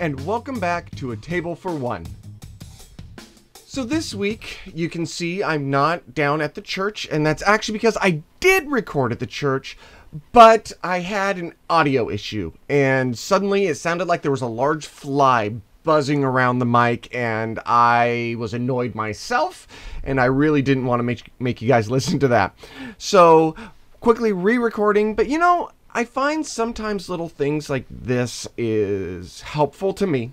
And welcome back to A Table for One. So, this week, you can see I'm not down at the church, and that's actually because I did record at the church, but I had an audio issue, and suddenly it sounded like there was a large fly buzzing around the mic, and I was annoyed myself, and I really didn't want to make, make you guys listen to that. So, quickly re recording, but you know, I find sometimes little things like this is helpful to me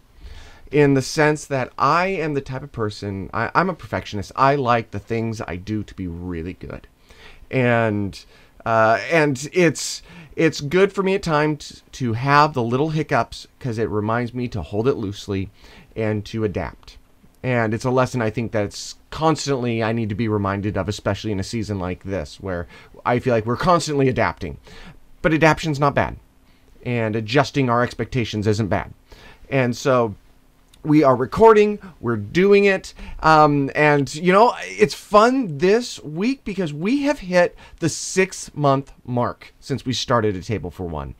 in the sense that I am the type of person, I, am a perfectionist. I like the things I do to be really good. And uh, and it's it's good for me at times to have the little hiccups because it reminds me to hold it loosely and to adapt. And it's a lesson I think that's constantly I need to be reminded of, especially in a season like this, where I feel like we're constantly adapting. But adaptation's not bad. And adjusting our expectations isn't bad. And so we are recording, we're doing it. Um, and, you know, it's fun this week because we have hit the six month mark since we started a table for one.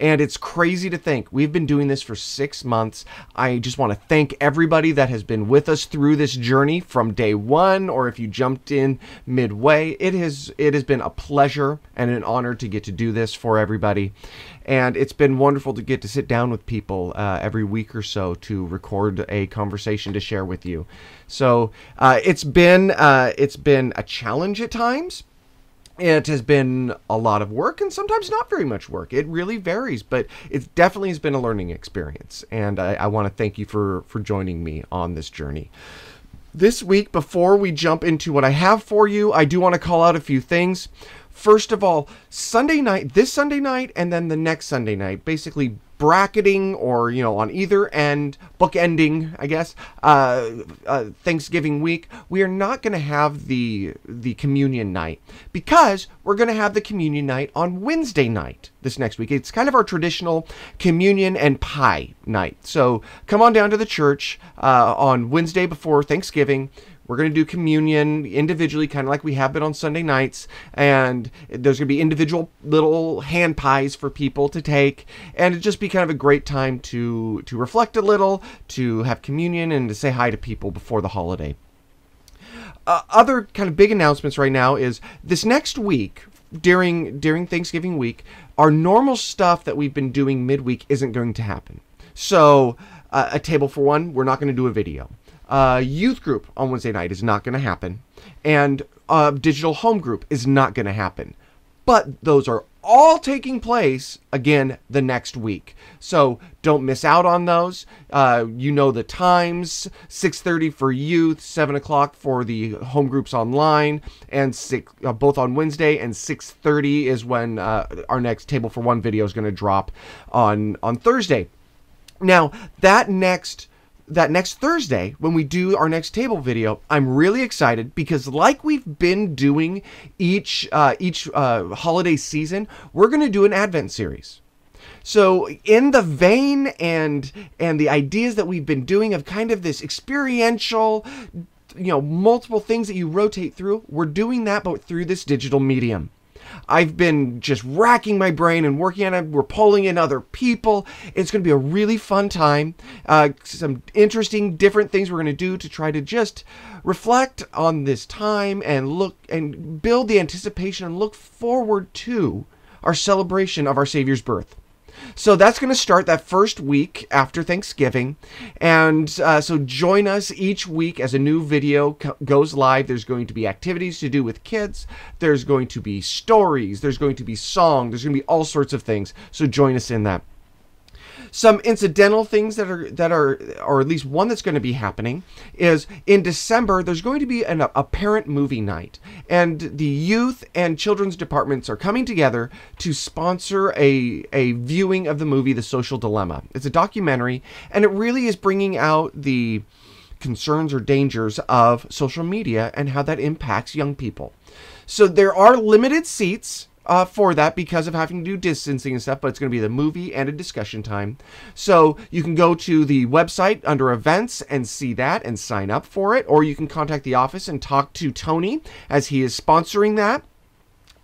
And it's crazy to think we've been doing this for six months. I just want to thank everybody that has been with us through this journey from day one, or if you jumped in midway. It has it has been a pleasure and an honor to get to do this for everybody. And it's been wonderful to get to sit down with people uh, every week or so to record a conversation to share with you. So uh, it's been uh, it's been a challenge at times it has been a lot of work and sometimes not very much work. It really varies, but it definitely has been a learning experience. And I, I want to thank you for, for joining me on this journey. This week, before we jump into what I have for you, I do want to call out a few things. First of all, Sunday night, this Sunday night, and then the next Sunday night, basically bracketing or you know on either end bookending i guess uh, uh, thanksgiving week we are not going to have the the communion night because we're going to have the communion night on wednesday night this next week. It's kind of our traditional communion and pie night. So come on down to the church uh, on wednesday before thanksgiving we're going to do communion individually, kind of like we have been on Sunday nights. And there's going to be individual little hand pies for people to take. And it just be kind of a great time to, to reflect a little, to have communion, and to say hi to people before the holiday. Uh, other kind of big announcements right now is this next week, during during Thanksgiving week, our normal stuff that we've been doing midweek isn't going to happen. So, uh, a table for one, we're not going to do a video uh, youth group on Wednesday night is not going to happen, and uh, digital home group is not going to happen. But those are all taking place again the next week. So don't miss out on those. Uh, you know the times: 6:30 for youth, 7 o'clock for the home groups online, and six, uh, both on Wednesday. And 6:30 is when uh, our next table for one video is going to drop on on Thursday. Now that next that next Thursday, when we do our next table video, I'm really excited because, like we've been doing each uh, each uh, holiday season, we're going to do an Advent series. So, in the vein and and the ideas that we've been doing of kind of this experiential, you know, multiple things that you rotate through, we're doing that, but through this digital medium. I've been just racking my brain and working on it. We're pulling in other people. It's going to be a really fun time. Uh, some interesting, different things we're going to do to try to just reflect on this time and look and build the anticipation and look forward to our celebration of our Savior's birth. So that's going to start that first week after Thanksgiving. And uh, so join us each week as a new video co- goes live. There's going to be activities to do with kids, there's going to be stories, there's going to be song, there's going to be all sorts of things. So join us in that some incidental things that are that are or at least one that's going to be happening is in December there's going to be an, a parent movie night and the youth and children's departments are coming together to sponsor a a viewing of the movie The Social Dilemma. It's a documentary and it really is bringing out the concerns or dangers of social media and how that impacts young people. So there are limited seats uh, for that because of having to do distancing and stuff, but it's going to be the movie and a discussion time. So you can go to the website under events and see that and sign up for it, or you can contact the office and talk to Tony as he is sponsoring that.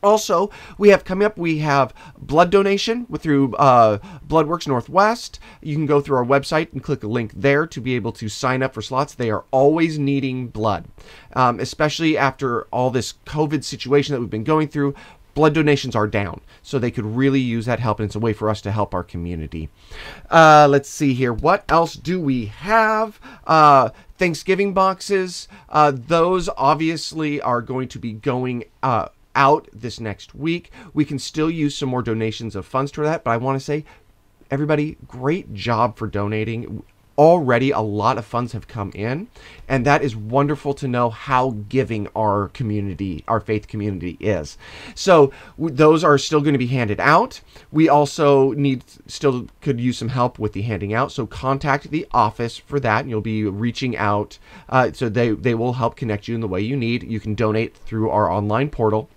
Also, we have coming up, we have blood donation through uh, Bloodworks Northwest. You can go through our website and click a link there to be able to sign up for slots. They are always needing blood, um, especially after all this COVID situation that we've been going through blood donations are down. So they could really use that help, and it's a way for us to help our community. Uh, let's see here. What else do we have? Uh, Thanksgiving boxes. Uh, those obviously are going to be going uh, out this next week. We can still use some more donations of funds for that, but I want to say, everybody, great job for donating already a lot of funds have come in and that is wonderful to know how giving our community our faith community is. So those are still going to be handed out. We also need still could use some help with the handing out so contact the office for that and you'll be reaching out uh, so they they will help connect you in the way you need. You can donate through our online portal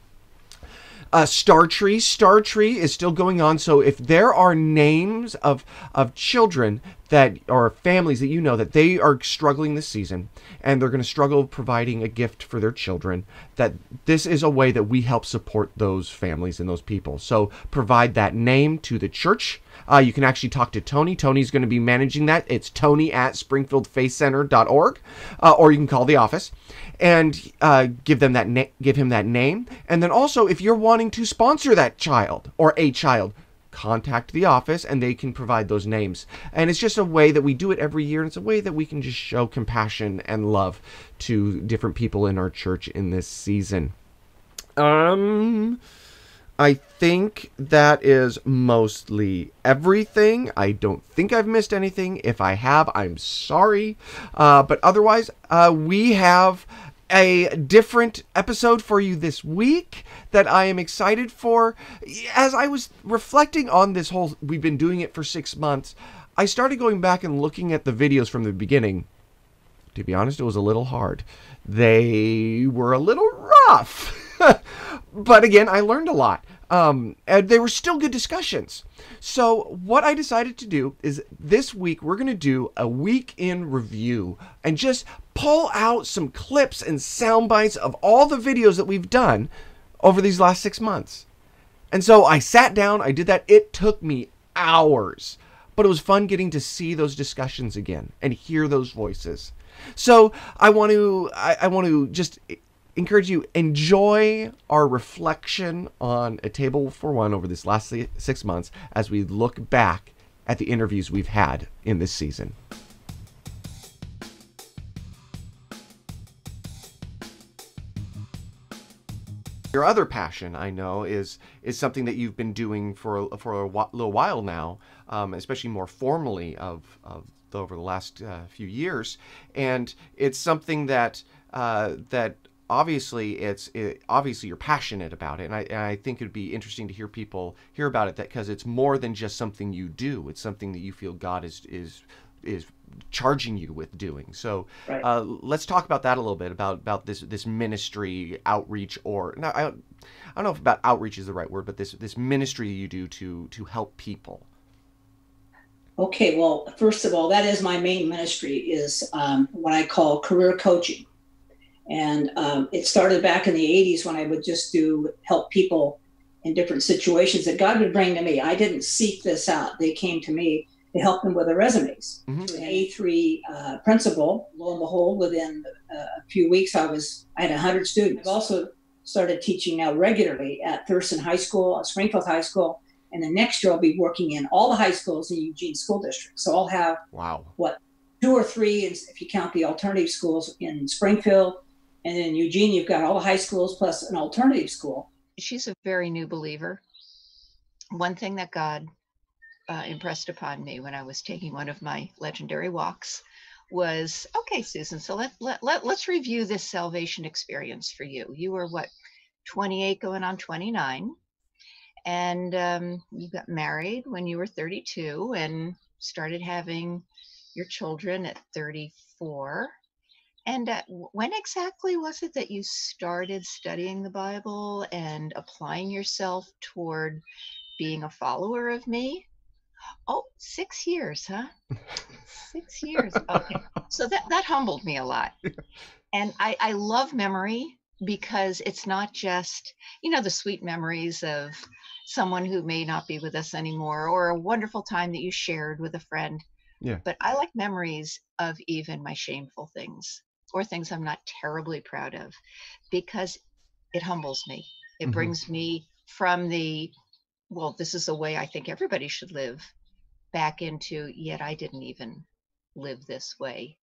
uh, Star Tree. Star Tree is still going on. So if there are names of of children that or families that you know that they are struggling this season and they're going to struggle providing a gift for their children, that this is a way that we help support those families and those people. So provide that name to the church. Uh, you can actually talk to Tony. Tony's going to be managing that. It's Tony at SpringfieldFaithCenter.org, uh, or you can call the office and uh, give them that na- give him that name. And then also, if you're wanting to sponsor that child or a child, contact the office and they can provide those names. And it's just a way that we do it every year. And it's a way that we can just show compassion and love to different people in our church in this season. Um. I think that is mostly everything. I don't think I've missed anything. If I have, I'm sorry. Uh, but otherwise, uh, we have a different episode for you this week that I am excited for. As I was reflecting on this whole, we've been doing it for six months, I started going back and looking at the videos from the beginning. To be honest, it was a little hard. They were a little rough. but again, I learned a lot. Um, and they were still good discussions. So, what I decided to do is this week we're going to do a week in review and just pull out some clips and sound bites of all the videos that we've done over these last six months. And so I sat down, I did that. It took me hours, but it was fun getting to see those discussions again and hear those voices. So I want to I, I want to just encourage you enjoy our reflection on a table for one over this last six months as we look back at the interviews we've had in this season. Your other passion, I know, is is something that you've been doing for for a little while now, um, especially more formally of, of over the last uh, few years, and it's something that uh, that obviously it's it, obviously you're passionate about it and I, and I think it'd be interesting to hear people hear about it that because it's more than just something you do. It's something that you feel god is is is charging you with doing. So right. uh, let's talk about that a little bit about about this this ministry outreach or no, I, I don't know if about outreach is the right word but this this ministry you do to to help people. Okay well first of all that is my main ministry is um, what i call career coaching and um, it started back in the 80s when I would just do help people in different situations that God would bring to me. I didn't seek this out. They came to me to help them with their resumes. Mm-hmm. An A3 uh, principal, lo and behold, within uh, a few weeks, I was I had 100 students. I've also started teaching now regularly at Thurston High School, at Springfield High School, and the next year I'll be working in all the high schools in Eugene School District. So I'll have wow what two or three, if you count the alternative schools in Springfield, and in Eugene, you've got all the high schools plus an alternative school. She's a very new believer. One thing that God uh, impressed upon me when I was taking one of my legendary walks was okay, Susan, so let, let, let, let's review this salvation experience for you. You were what, 28 going on 29, and um, you got married when you were 32 and started having your children at 34 and uh, when exactly was it that you started studying the Bible and applying yourself toward being a follower of me? Oh, six years, huh? six years. Okay. So that, that humbled me a lot. And I, I love memory. because it's not just, you know, the sweet memories of someone who may not be with us anymore or a wonderful time that you shared with a friend. Yeah. But I like memories of even my shameful things or things I'm not terribly proud of because it humbles me. It Mhm. brings me from the, well, this is the way I think everybody should live back into, yet I didn't even live this way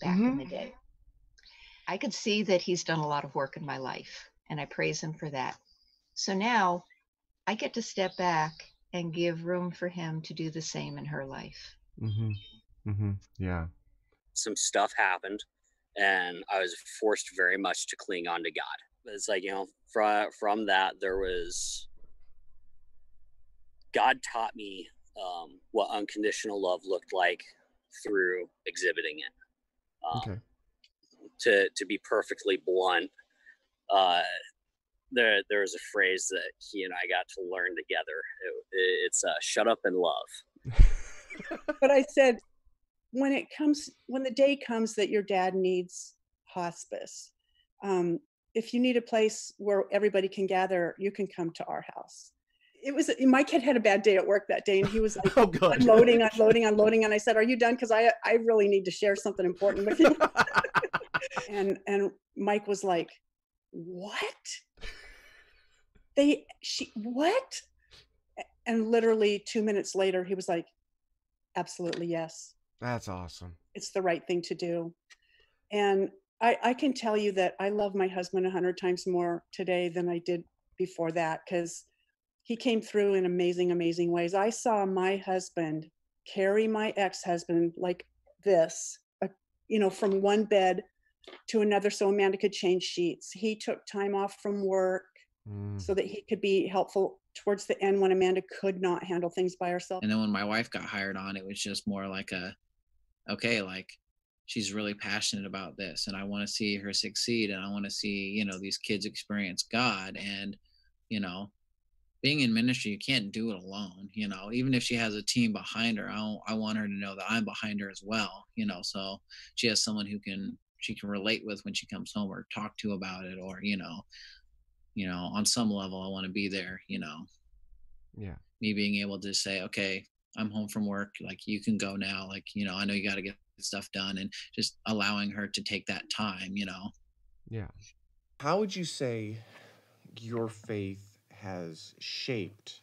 back in the day. I could see that he's done a lot of work in my life, and I praise him for that. So now I get to step back and give room for him to do the same in her life. Mm-hmm. Mm-hmm. Yeah. some stuff happened and I was forced very much to cling on to God. It's like, you know, from from that there was God taught me um, what unconditional love looked like through exhibiting it. Um, Okay. To to be perfectly blunt, uh, there there was a phrase that he and I got to learn together. It, it's uh, "shut up and love." but I said, when it comes, when the day comes that your dad needs hospice, um, if you need a place where everybody can gather, you can come to our house. It was my kid had a bad day at work that day, and he was like Oh, good. unloading, unloading, unloading, and I said, "Are you done? Because I I really need to share something important with you." and and Mike was like, "What? They she what?" And literally two minutes later, he was like, "Absolutely yes." That's awesome. it's the right thing to do. And I, I can tell you that I love my husband a hundred times more today than I did before that because he came through in amazing, amazing ways. I saw my husband carry my ex-husband like this, uh, you know, from one bed to another so Amanda could change sheets. He took time off from work Mm. so that he could be helpful towards the end when Amanda could not handle things by herself. And then when my wife got hired on, it was just more like a, okay, like she's really passionate about this and I want to see her succeed and I want to see, you know, these kids experience God. And, you know, being in ministry, you can't do it alone, you know, even if she has a team behind her, I, I want her to know that I'm behind her as well, you know, so she has someone who can, she can relate with when she comes home or talk to about it or, you know, you know, on some level, I want to be there, you know, Yeah. me being able to say, okay, I'm home from work. Like you can go now. Like, you know, I know you got to get stuff done and just allowing her to take that time, you know. Yeah. How would you say your faith has shaped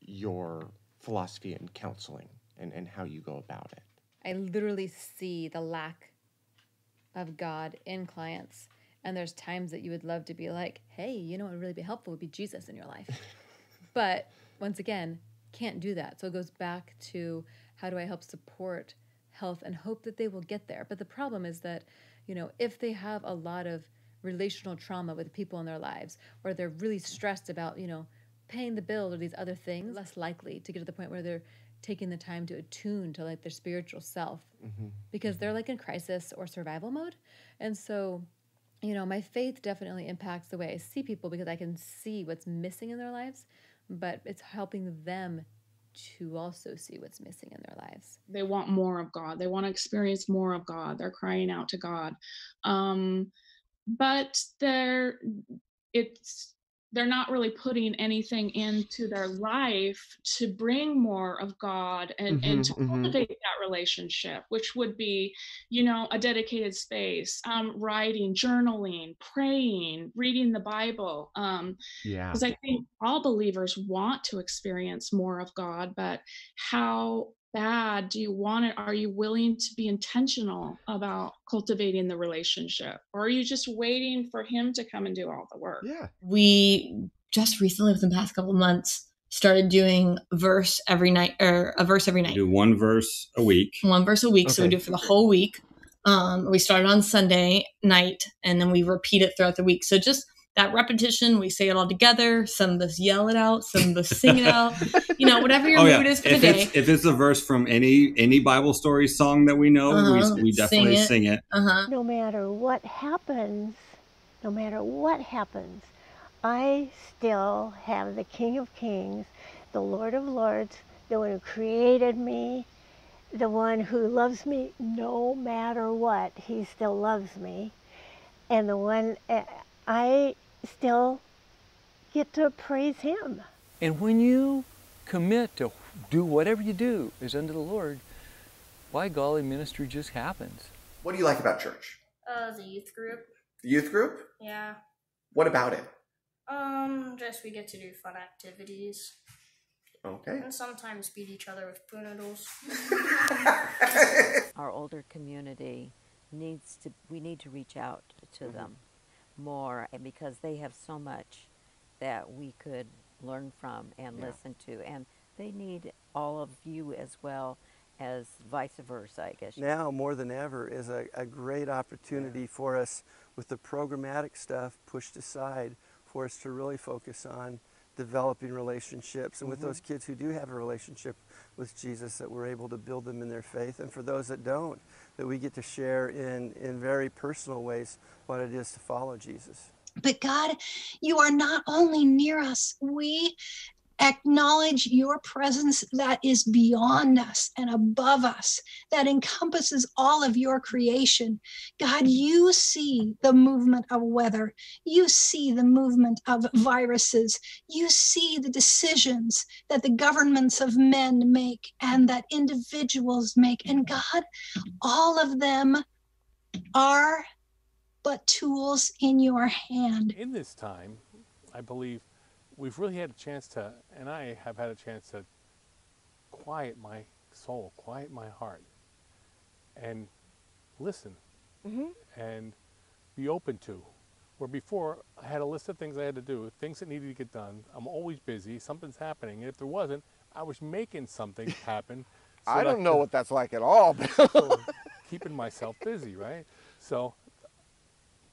your philosophy and counseling and, and how you go about it? I literally see the lack of God in clients. And there's times that you would love to be like, hey, you know what would really be helpful would be Jesus in your life. but once again, can't do that. So it goes back to how do I help support health and hope that they will get there. But the problem is that, you know, if they have a lot of relational trauma with people in their lives, or they're really stressed about, you know, paying the bill or these other things, less likely to get to the point where they're taking the time to attune to like their spiritual self Mm-hmm. because they're like in crisis or survival mode. And so, you know, my faith definitely impacts the way I see people because I can see what's missing in their lives, but it's helping them to also see what's missing in their lives. they want more of God. They want to experience more of God. They're crying out to God. Um, but they're it's they're not really putting anything into their life to bring more of God and, and to Mhm, mhm. cultivate that relationship, which would be, you know, a dedicated space, um, writing, journaling, praying, reading the Bible. Um, Yeah. because I think all believers want to experience more of God, but how bad do you want it? Are you willing to be intentional about cultivating the relationship? Or are you just waiting for Him to come and do all the work? Yeah. we just recently within the past couple of months started doing verse every night or a verse every night do one verse a week. one verse a week so we do it for the whole week um, we started on sunday night and then we repeat it throughout the week so just that repetition we say it all together some of us yell it out some of us sing it out you know whatever your oh yeah, mood is for if the day it's if it's a verse from any any Bible story song that we know, Uh-huh. we, we Sing definitely it. sing it. uh-huh no matter what happens, no matter what happens, I still have the King of Kings, the Lord of Lords, the one who created me, the one who loves me no matter what. He still loves me. And the one, eh, I still get to praise Him. And when you commit to do whatever you do is unto the Lord, why golly, ministry just happens. What do you like about church? Uh, the youth group. The youth group? Yeah. What about it? Um, just we get to do fun activities. Okay. And sometimes beat each other with poo noodles. Our older community needs to, we need to reach out to them more and because they have so much that we could learn from and Yeah. listen to. And they need all of you as well as vice versa, I guess. now more than ever is a, a great opportunity for us with the programmatic stuff pushed aside for us to really focus on developing relationships and with Mhm. those kids who do have a relationship with Jesus that we're able to build them in their faith and for those that don't that we get to share in in very personal ways what it is to follow Jesus. But God, you are not only near us, we acknowledge your presence that is beyond us and above us, that encompasses all of your creation. God, you see the movement of weather, you see the movement of viruses, you see the decisions that the governments of men make and that individuals make. And God, all of them are but tools in your hand. In this time, I believe we've really had a chance to, and I have had a chance to quiet my soul, quiet my heart, and listen mm-hmm. and be open to. Where before I had a list of things I had to do, things that needed to get done. I'm always busy, something's happening. And if there wasn't, I was making something happen. so I don't know what that's like at all. keeping myself busy, right? So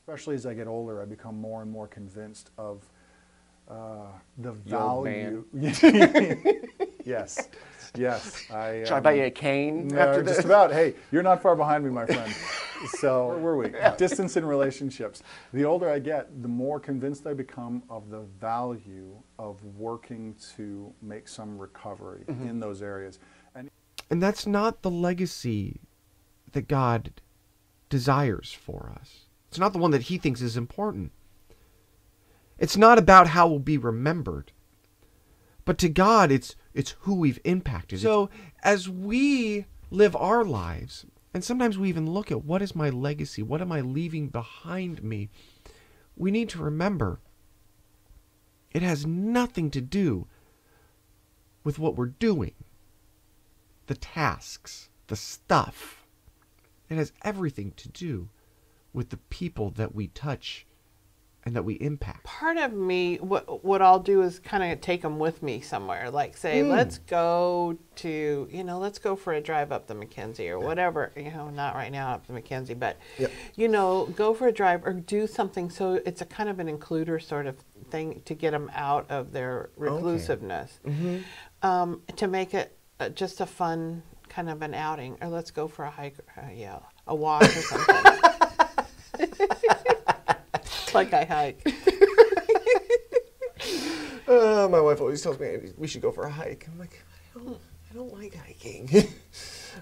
Especially as I get older, I become more and more convinced of uh, the value. yes, yes. I, Should I buy you a cane No, after just this? about. Hey, you're not far behind me, my friend. So where were we? Distance in relationships. The older I get, the more convinced I become of the value of working to make some recovery Mhm. in those areas. And And that's not the legacy that God desires for us. It's not the one that He thinks is important. It's not about how we'll be remembered. But to God, it's it's who we've impacted. So as we live our lives, and sometimes we even look at what is my legacy? What am I leaving behind me? We need to remember it has nothing to do with what we're doing the tasks, the stuff. It has everything to do with the people that we touch and that we impact. part of me what what I'll do is kind of take them with me somewhere like say Mm. let's go to you know let's go for a drive up the McKenzie or whatever you know not right now up the McKenzie, but Yep. you know go for a drive or do something so it's a kind of an includer sort of thing to get them out of their reclusiveness Mhm. um, to make it uh, just a fun kind of an outing or let's go for a hike uh, yeah a walk or something like I hike Uh, my wife always tells me we should go for a hike. I'm like, I don't, I don't like hiking.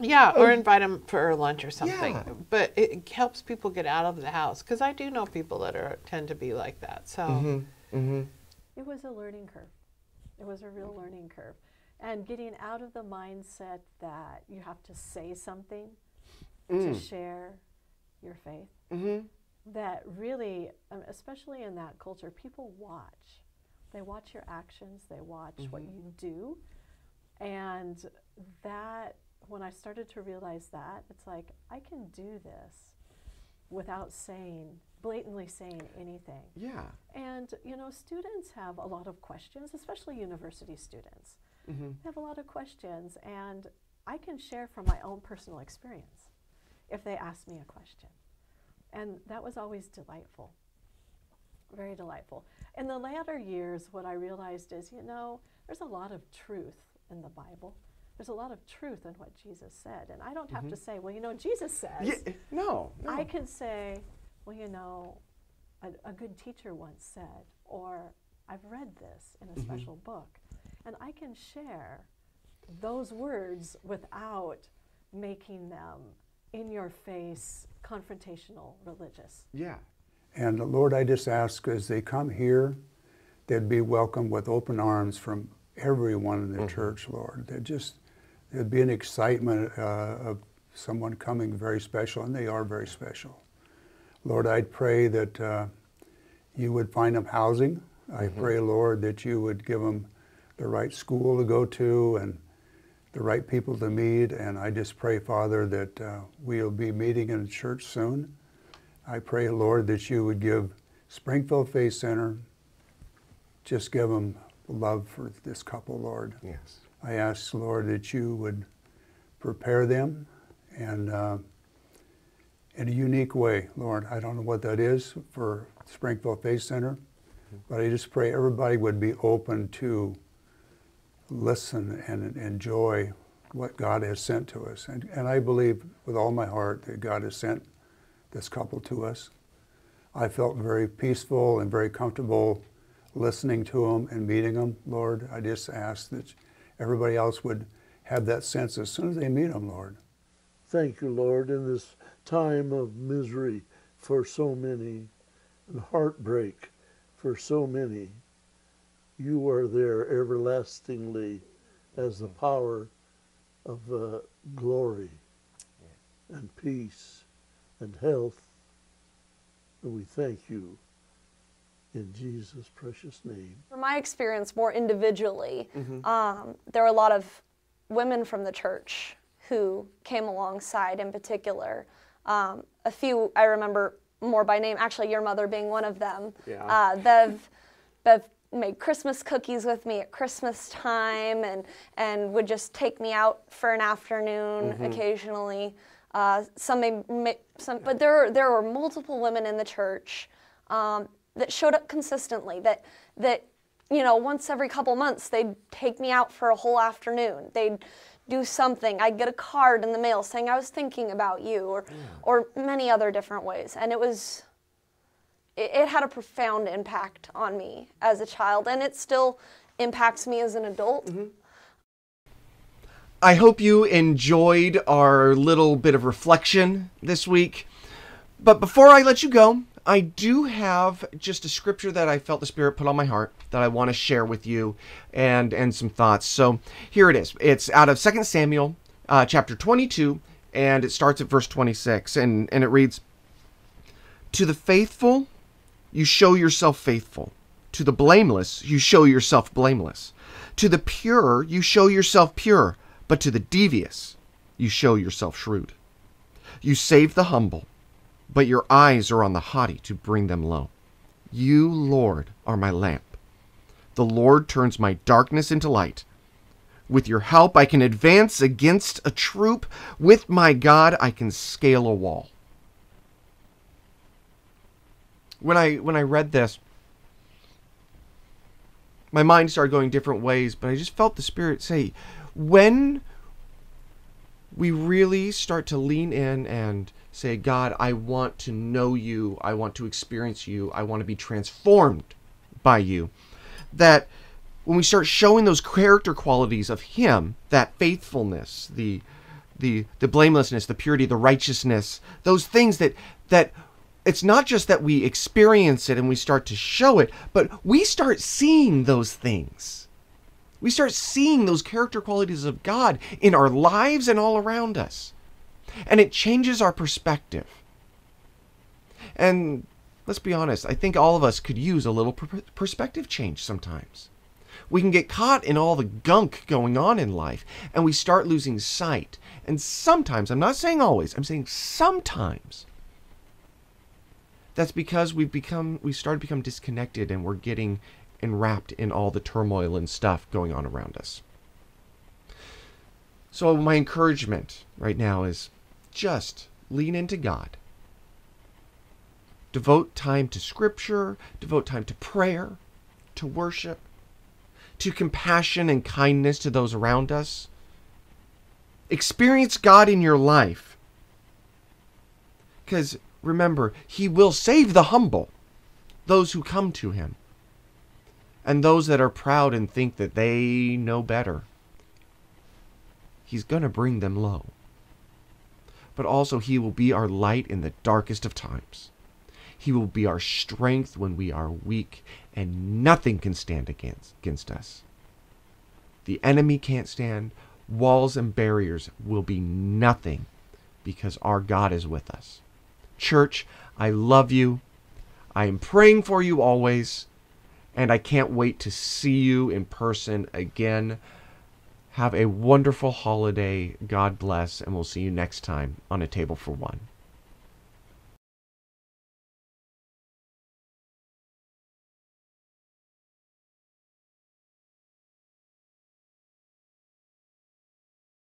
Yeah, or invite them for lunch or something. Yeah. But it helps people get out of the house because I do know people that are tend to be like that. So Mm-hmm. It was a learning curve. It was a real learning curve. And getting out of the mindset that you have to say something to Mm. share your faith. Mhm. That really, um, especially in that culture, people watch. They watch your actions, they watch what Mhm. you do. And that, when I started to realize that, it's like, I can do this without saying, blatantly saying anything. Yeah. And, you know, students have a lot of questions, especially university students. Mhm. They have a lot of questions, and I can share from my own personal experience if they ask me a question. And that was always delightful, very delightful. In the latter years, what I realized is, you know, there's a lot of truth in the Bible. There's a lot of truth in what Jesus said. And I don't have to Mhm. say, well, you know, Jesus says. Yeah, no, no. I can say, well, you know, a, a good teacher once said, or I've read this in a Mhm. special book. And I can share those words without making them in your face, confrontational, religious. Yeah. And Lord, I just ask as they come here, they'd be welcomed with open arms from everyone in the church, Lord. That just there'd be an excitement uh, of someone coming very special, and they are very special. Lord, I'd pray that uh, you would find them housing. I pray, Lord, that you would give them the right school to go to and the right people to meet. And I just pray, Father, that uh, we'll be meeting in a church soon. I pray, Lord, that you would give Springfield Faith Center, just give them love for this couple, Lord. Yes. I ask, Lord, that you would prepare them and uh, in a unique way, Lord. I don't know what that is for Springfield Faith Center, but I just pray everybody would be open to listen and enjoy what God has sent to us. And, and I believe with all my heart that God has sent this couple to us. I felt very peaceful and very comfortable listening to them and meeting them, Lord. I just ask that everybody else would have that sense as soon as they meet them, Lord. Thank you, Lord, in this time of misery for so many and heartbreak for so many. You are there everlastingly as the power of uh, glory and peace and health. And we thank you in Jesus' precious name. From my experience, more individually, Mhm. um, there were a lot of women from the church who came alongside in particular. Um, a few I remember more by name, actually, your mother being one of them. Yeah. Uh, Bev, Bev made Christmas cookies with me at Christmas time and, and would just take me out for an afternoon Mhm. occasionally. Uh, some, may, some, but there, there were multiple women in the church um, that showed up consistently. That that you know once every couple months they'd take me out for a whole afternoon. They'd do something. I'd get a card in the mail saying I was thinking about you, or or many other different ways. And it was it, it had a profound impact on me as a child, and it still impacts me as an adult. I hope you enjoyed our little bit of reflection this week. But before I let you go, I do have just a scripture that I felt the Spirit put on my heart that I want to share with you and, and some thoughts. So here it is. It's out of 2 Samuel uh, chapter 22, and it starts at verse 26. And, and it reads To the faithful, you show yourself faithful. To the blameless, you show yourself blameless. To the pure, you show yourself pure. But to the devious, you show yourself shrewd. You save the humble, but your eyes are on the haughty to bring them low. You, Lord, are my lamp. The Lord turns my darkness into light. With your help, I can advance against a troop. With my God, I can scale a wall. When I when I read this, my mind started going different ways, but I just felt the Spirit say, when we really start to lean in and say, God, I want to know you, I want to experience you, I want to be transformed by you, that when we start showing those character qualities of Him, that faithfulness, the the the blamelessness, the purity, the righteousness, those things that that it's not just that we experience it and we start to show it, but we start seeing those things. We start seeing those character qualities of God in our lives and all around us. And it changes our perspective. And let's be honest, I think all of us could use a little per- perspective change sometimes. We can get caught in all the gunk going on in life and we start losing sight. And sometimes, I'm not saying always, I'm saying sometimes, that's because we've become, we started to become disconnected and we're getting enwrapped in all the turmoil and stuff going on around us. So, my encouragement right now is just lean into God. Devote time to scripture, devote time to prayer, to worship, to compassion and kindness to those around us. Experience God in your life. Because remember, He will save the humble, those who come to Him and those that are proud and think that they know better. He's going to bring them low. But also, He will be our light in the darkest of times. He will be our strength when we are weak, and nothing can stand against, against us. The enemy can't stand. Walls and barriers will be nothing because our God is with us. Church, I love you. I am praying for you always, and I can't wait to see you in person again. Have a wonderful holiday. God bless, and we'll see you next time on A Table for One.